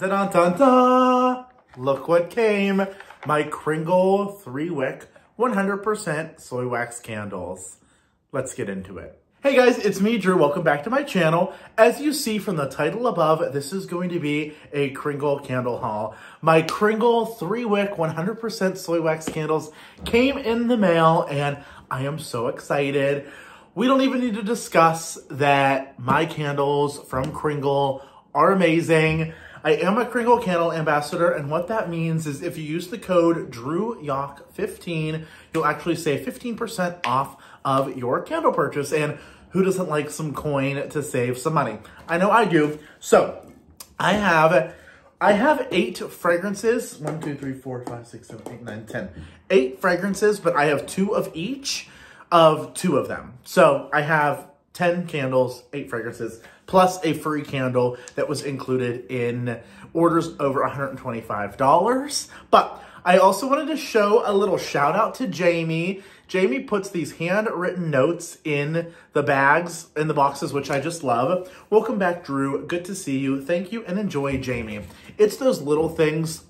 Dun, dun, dun, dun. Look what came. My Kringle 3 wick 100% soy wax candles. Let's get into it. Hey guys, it's me, Drew. Welcome back to my channel. As you see from the title above, this is going to be a Kringle candle haul. My Kringle 3 wick 100% soy wax candles came in the mail and I am so excited. We don't even need to discuss that my candles from Kringle are amazing. I am a Kringle Candle ambassador, and what that means is if you use the code DrewYauch15, you'll actually save 15% off of your candle purchase. And who doesn't like some coin to save some money? I know I do. So I have I have eight fragrances. One, two, three, four, five, six, seven, eight, nine, ten. Eight fragrances, but I have two of each of two of them. So I have 10 candles, eight fragrances, plus a free candle that was included in orders over $125. But I also wanted to show a little shout out to Jamie. Jamie puts these handwritten notes in the bags, in the boxes, which I just love. Welcome back, Drew. Good to see you. Thank you and enjoy, Jamie. It's those little things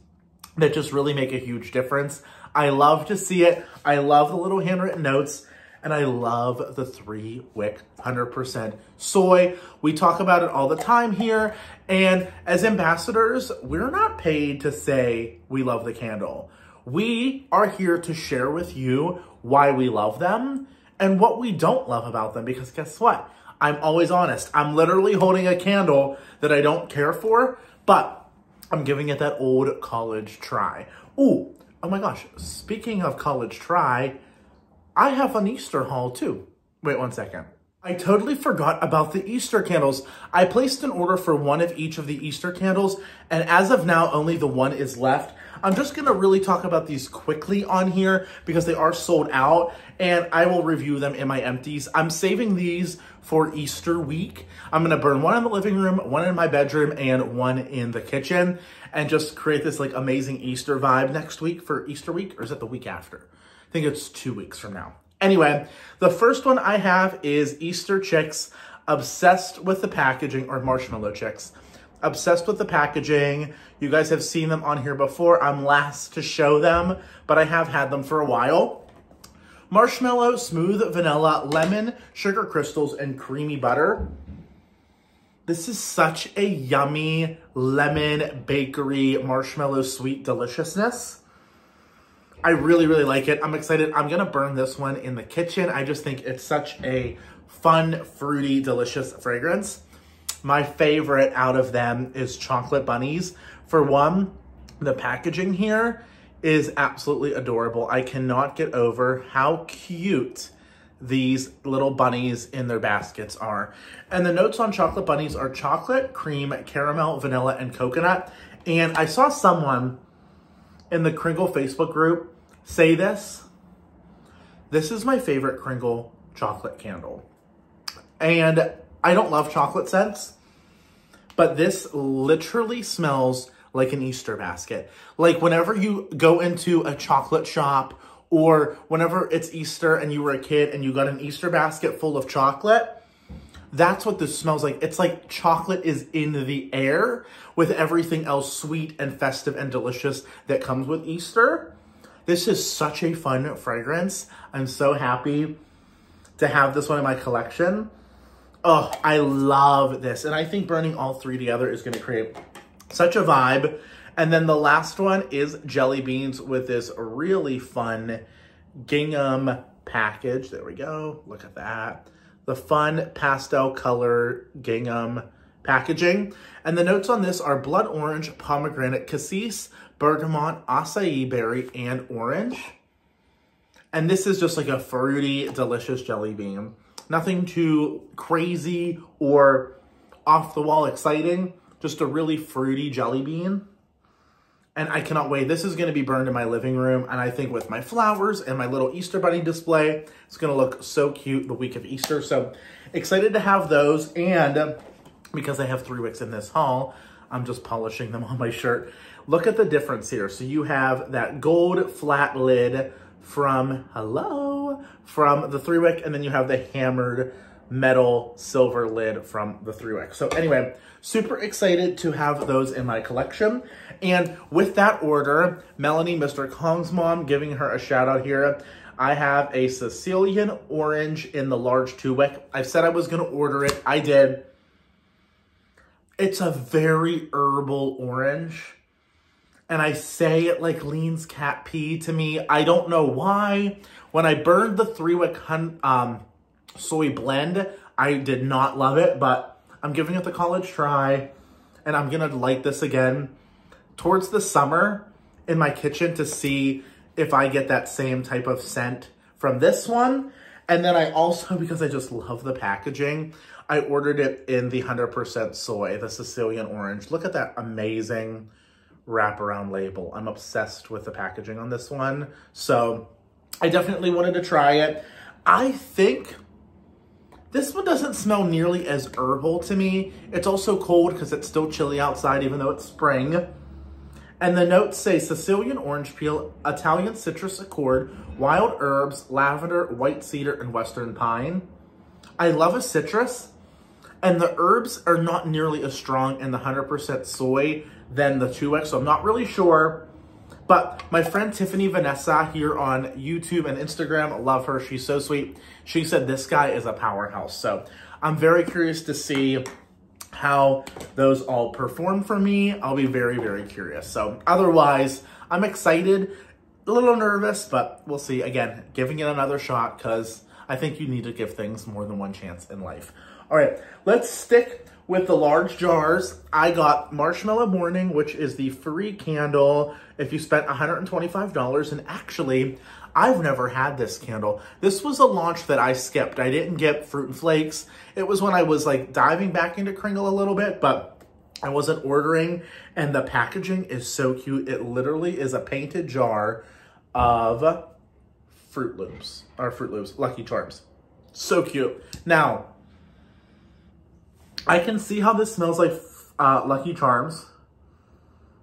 that just really make a huge difference. I love to see it. I love the little handwritten notes and I love the three wick 100% soy. We talk about it all the time here. And as ambassadors, we're not paid to say we love the candle. We are here to share with you why we love them and what we don't love about them. Because guess what? I'm always honest. I'm literally holding a candle that I don't care for, but I'm giving it that old college try. Ooh, oh my gosh. Speaking of college try, I have an Easter haul too. Wait one second. I totally forgot about the Easter candles. I placed an order for one of each of the Easter candles, and as of now, only the one is left. I'm just gonna really talk about these quickly on here because they are sold out, and I will review them in my empties. I'm saving these for Easter week. I'm gonna burn one in the living room, one in my bedroom, and one in the kitchen, and just create this like amazing Easter vibe next week for Easter week, or is it the week after? Think it's two weeks from now. Anyway, the first one I have is Easter Chicks, obsessed with the packaging, or Marshmallow Chicks. Obsessed with the packaging. You guys have seen them on here before. I'm last to show them, but I have had them for a while. Marshmallow, smooth vanilla, lemon, sugar crystals, and creamy butter. This is such a yummy lemon bakery marshmallow sweet deliciousness. I really, really like it. I'm excited. I'm going to burn this one in the kitchen. I just think it's such a fun, fruity, delicious fragrance. My favorite out of them is chocolate bunnies. For one, the packaging here is absolutely adorable. I cannot get over how cute these little bunnies in their baskets are. And the notes on chocolate bunnies are chocolate, cream, caramel, vanilla, and coconut. And I saw someone in the Kringle Facebook group say this. This is my favorite Kringle chocolate candle. And I don't love chocolate scents, but this literally smells like an Easter basket. Like whenever you go into a chocolate shop or whenever it's Easter and you were a kid and you got an Easter basket full of chocolate, that's what this smells like. It's like chocolate is in the air with everything else sweet and festive and delicious that comes with Easter. This is such a fun fragrance. I'm so happy to have this one in my collection. Oh, I love this. And I think burning all three together is going to create such a vibe. And then the last one is jelly beans with this really fun gingham package. There we go. Look at that. The fun pastel color gingham packaging. And the notes on this are blood orange, pomegranate, cassis, bergamot, acai berry, and orange. And this is just like a fruity, delicious jelly bean. Nothing too crazy or off the wall exciting. Just a really fruity jelly bean. And I cannot wait. This is going to be burned in my living room. And I think with my flowers and my little Easter bunny display, it's going to look so cute the week of Easter. So excited to have those. And um, because I have three wicks in this haul, I'm just polishing them on my shirt. Look at the difference here. So you have that gold flat lid from, hello, from the three wick, and then you have the hammered metal silver lid from the 3-Wick. So anyway, super excited to have those in my collection. And with that order, Melanie, Mr. Kong's mom, giving her a shout out here. I have a Sicilian orange in the large 2-Wick. I said I was going to order it. I did. It's a very herbal orange. And I say it like leans cat pee to me. I don't know why. When I burned the 3-Wick um, soy blend, I did not love it, but I'm giving it the college try. And I'm to light this again towards the summer in my kitchen to see if I get that same type of scent from this one. And then I also, because I just love the packaging, I ordered it in the 100% soy, the Sicilian orange. Look at that amazing wraparound label. I'm obsessed with the packaging on this one. So I definitely wanted to try it. I think this one doesn't smell nearly as herbal to me. It's also cold because it's still chilly outside, even though it's spring. And the notes say Sicilian orange peel, Italian citrus accord, wild herbs, lavender, white cedar, and western pine. I love a citrus, and the herbs are not nearly as strong in the 100% soy than the 2X, so I'm not really sure. But my friend Tiffany Vanessa here on YouTube and Instagram, love her. She's so sweet. She said this guy is a powerhouse. So I'm very curious to see how those all perform for me. I'll be very, very curious. So otherwise, I'm excited, a little nervous, but we'll see. Again, giving it another shot because I think you need to give things more than one chance in life. All right, let's stick with the large jars. I got Marshmallow Morning, which is the free candle if you spent $125. And actually, I've never had this candle. This was a launch that I skipped. I didn't get Fruit and Flakes. It was when I was like diving back into Kringle a little bit, but I wasn't ordering. And the packaging is so cute. It literally is a painted jar of Froot Loops, or Froot Loops, Lucky Charms. So cute. Now, I can see how this smells like uh, Lucky Charms,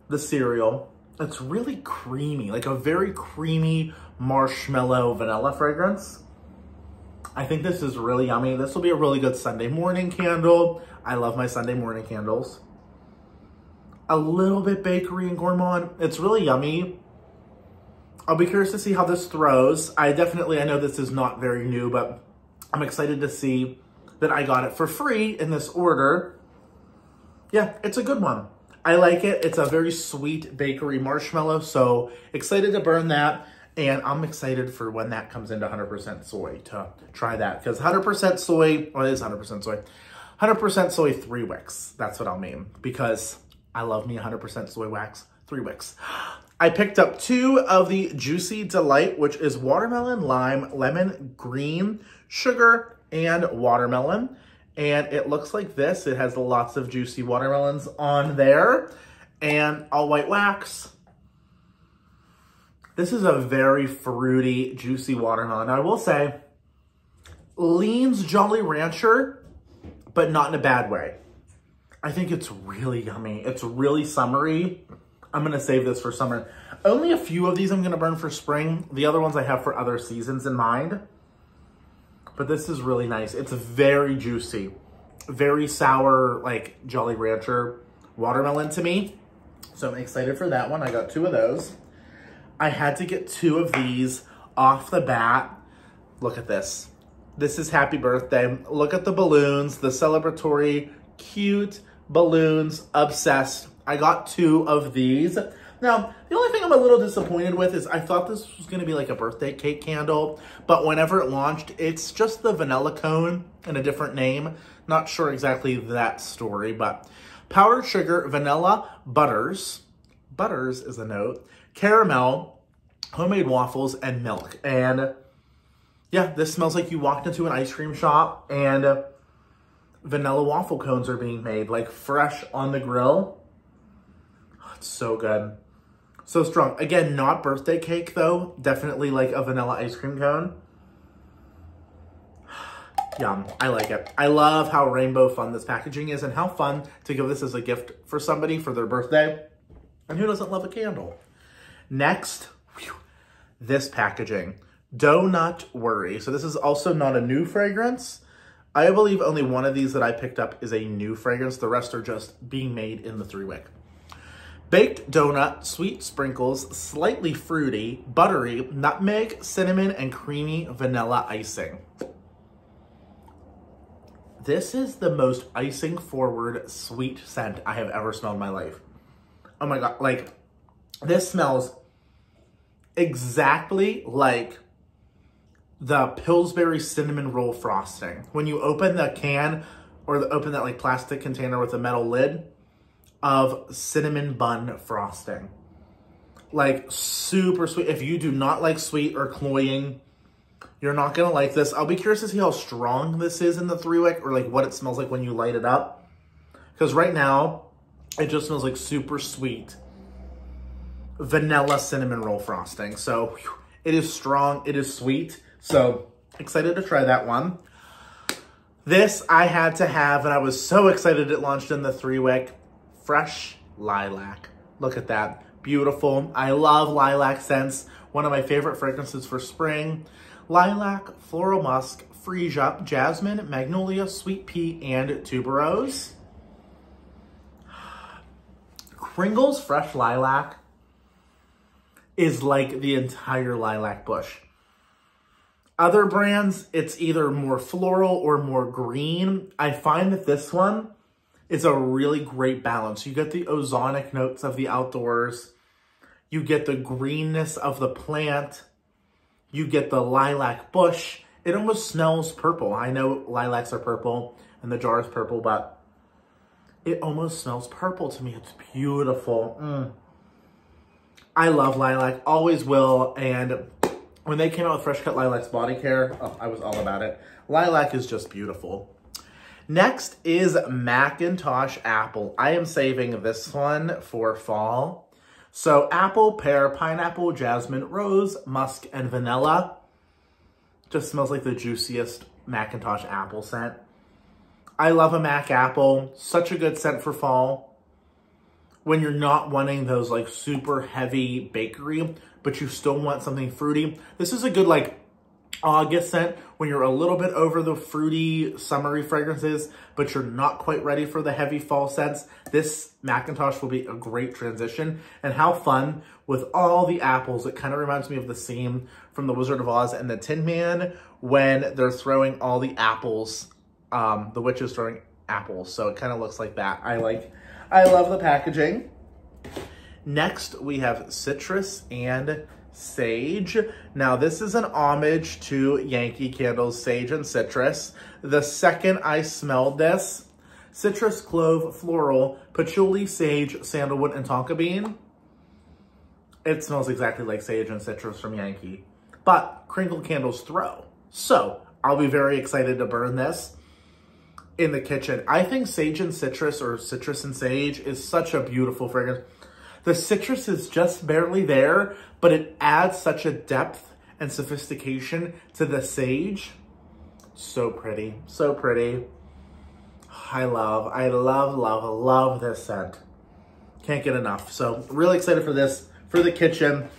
the cereal. It's really creamy, like a very creamy marshmallow vanilla fragrance. I think this is really yummy. This will be a really good Sunday morning candle. I love my Sunday morning candles. A little bit bakery and gourmand. It's really yummy. I'll be curious to see how this throws. I definitely, I know this is not very new, but I'm excited to see that I got it for free in this order. Yeah, it's a good one. I like it. It's a very sweet bakery marshmallow, so excited to burn that. And I'm excited for when that comes into 100% soy to try that. Because 100% soy, well, it is 100% soy. 100% soy 3 wicks. That's what I'll mean. Because I love me 100% soy wax 3 wicks. I picked up two of the Juicy Delight, which is watermelon, lime, lemon, green, sugar, and watermelon. And it looks like this. It has lots of juicy watermelons on there and all white wax. This is a very fruity, juicy watermelon. I will say, leans Jolly Rancher, but not in a bad way. I think it's really yummy. It's really summery. I'm going to save this for summer. Only a few of these I'm going to burn for spring. The other ones I have for other seasons in mind but this is really nice. It's very juicy, very sour, like Jolly Rancher watermelon to me. So I'm excited for that one. I got two of those. I had to get two of these off the bat. Look at this. This is happy birthday. Look at the balloons, the celebratory, cute balloons, obsessed. I got two of these. Now, the only I'm a little disappointed with is I thought this was going to be like a birthday cake candle, but whenever it launched, it's just the vanilla cone in a different name. Not sure exactly that story, but powdered sugar, vanilla, butters, butters is a note, caramel, homemade waffles, and milk. And yeah, this smells like you walked into an ice cream shop and vanilla waffle cones are being made, like fresh on the grill. Oh, it's so good. So strong. Again, not birthday cake though. Definitely like a vanilla ice cream cone. Yum. I like it. I love how rainbow fun this packaging is and how fun to give this as a gift for somebody for their birthday. And who doesn't love a candle? Next, whew, this packaging. Donut Worry. So this is also not a new fragrance, I believe only one of these that I picked up is a new fragrance. The rest are just being made in the three wick. Baked donut, sweet sprinkles, slightly fruity, buttery, nutmeg, cinnamon, and creamy vanilla icing. This is the most icing forward sweet scent I have ever smelled in my life. Oh my God, like this smells exactly like the Pillsbury cinnamon roll frosting. When you open the can or the, open that like plastic container with a metal lid of cinnamon bun frosting. Like super sweet. If you do not like sweet or cloying, you're not gonna like this. I'll be curious to see how strong this is in the three wick or like what it smells like when you light it up. Because right now, it just smells like super sweet vanilla cinnamon roll frosting. So it is strong, it is sweet. So excited to try that one. This I had to have, and I was so excited it launched in the three wick. Fresh lilac. Look at that. Beautiful. I love lilac scents. One of my favorite fragrances for spring. Lilac, floral musk, freesia, jasmine, magnolia, sweet pea, and tuberose. Kringle's Fresh Lilac is like the entire lilac bush. Other brands, it's either more floral or more green. I find that this one is a really great balance. You get the ozonic notes of the outdoors. You get the greenness of the plant. You get the lilac bush. It almost smells purple. I know lilacs are purple and the jar is purple, but it almost smells purple to me. It's beautiful. Mm. I love lilac, always will, and when they came out with Fresh Cut Lilac's body care, oh, I was all about it. Lilac is just beautiful. Next is Macintosh Apple. I am saving this one for fall. So apple, pear, pineapple, jasmine, rose, musk, and vanilla. Just smells like the juiciest Macintosh apple scent. I love a Mac apple. Such a good scent for fall. When you're not wanting those like super heavy bakery, but you still want something fruity. This is a good like August scent when you're a little bit over the fruity summery fragrances, but you're not quite ready for the heavy fall scents. This Macintosh will be a great transition. And how fun with all the apples. It kind of reminds me of the scene from The Wizard of Oz and the Tin Man when they're throwing all the apples. Um, the witch is throwing apples. So it kind of looks like that. I like, I love the packaging. Next, we have citrus and sage. Now, this is an homage to Yankee Candle's Sage and Citrus. The second I smelled this, citrus, clove, floral, patchouli, sage, sandalwood, and tonka bean. It smells exactly like sage and citrus from Yankee, but Kringle candles throw. So I'll be very excited to burn this in the kitchen. I think sage and citrus or citrus and sage is such a beautiful fragrance. The citrus is just barely there, but it adds such a depth and sophistication to the sage. So pretty, so pretty. I love, I love, love, love this scent. Can't get enough. So really excited for this, for the kitchen.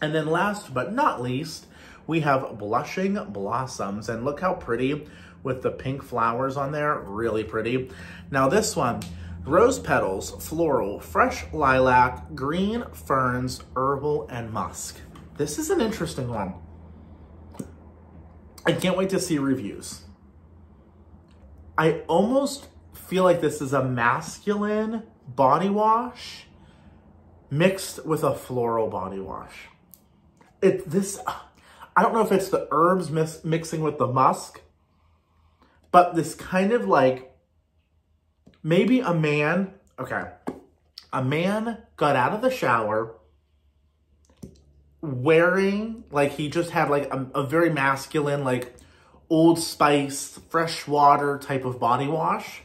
And then last but not least, we have Blushing Blossoms. And look how pretty with the pink flowers on there. Really pretty. Now this one, Rose petals, floral, fresh lilac, green ferns, herbal, and musk. This is an interesting one. I can't wait to see reviews. I almost feel like this is a masculine body wash mixed with a floral body wash. It this I don't know if it's the herbs mixing with the musk, but this kind of like maybe a man, okay, a man got out of the shower wearing, like he just had like a, a very masculine, like Old Spice, fresh water type of body wash.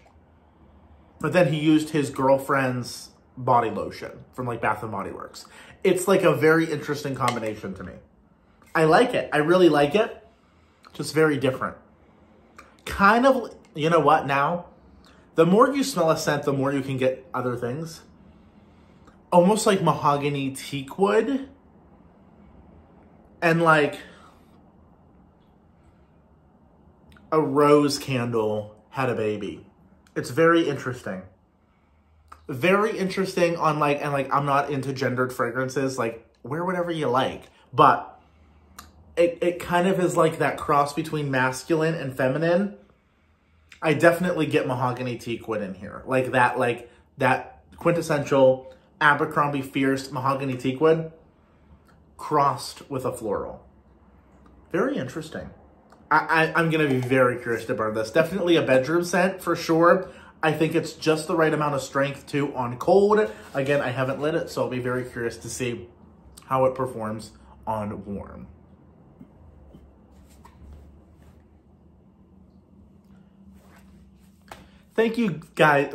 But then he used his girlfriend's body lotion from like Bath and Body Works. It's like a very interesting combination to me. I like it. I really like it. Just very different. Kind of, you know what now? The more you smell a scent, the more you can get other things. Almost like mahogany teak wood. And like a rose candle had a baby. It's very interesting. Very interesting on like, and like, I'm not into gendered fragrances, like wear whatever you like, but it, it kind of is like that cross between masculine and feminine. I definitely get mahogany teakwood in here. Like that, like that quintessential Abercrombie Fierce mahogany teakwood crossed with a floral. Very interesting. I, I, am going to be very curious to burn this. Definitely a bedroom scent for sure. I think it's just the right amount of strength too on cold. Again, I haven't lit it, so I'll be very curious to see how it performs on warm. Thank you guys.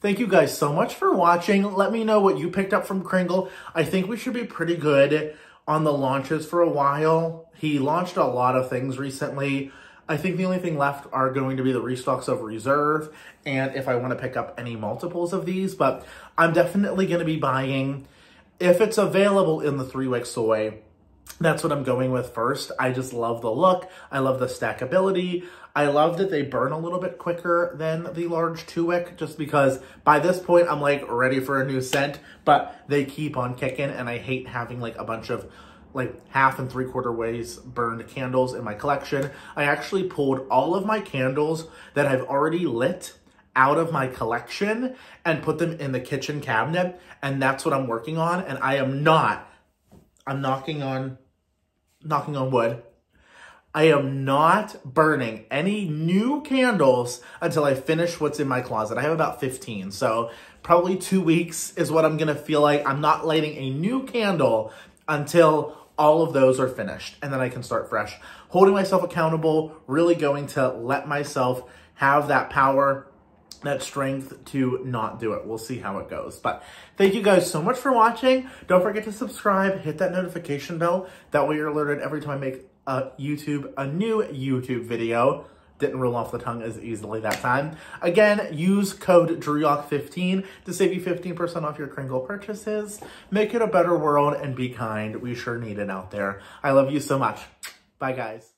Thank you guys so much for watching. Let me know what you picked up from Kringle. I think we should be pretty good on the launches for a while. He launched a lot of things recently. I think the only thing left are going to be the restocks of Reserve and if I want to pick up any multiples of these, but I'm definitely going to be buying, if it's available in the three-wick soy, that's what I'm going with first. I just love the look. I love the stackability. I love that they burn a little bit quicker than the large two wick just because by this point I'm like ready for a new scent, but they keep on kicking and I hate having like a bunch of like half and three quarter ways burned candles in my collection. I actually pulled all of my candles that I've already lit out of my collection and put them in the kitchen cabinet. And that's what I'm working on. And I am not, I'm knocking on, knocking on wood. I am not burning any new candles until I finish what's in my closet. I have about 15, so probably two weeks is what I'm gonna feel like. I'm not lighting a new candle until all of those are finished and then I can start fresh. Holding myself accountable, really going to let myself have that power that strength to not do it. We'll see how it goes. But thank you guys so much for watching. Don't forget to subscribe, hit that notification bell. That way you're alerted every time I make a YouTube, a new YouTube video. Didn't roll off the tongue as easily that time. Again, use code DrewYauch15 to save you 15% off your Kringle purchases. Make it a better world and be kind. We sure need it out there. I love you so much. Bye, guys.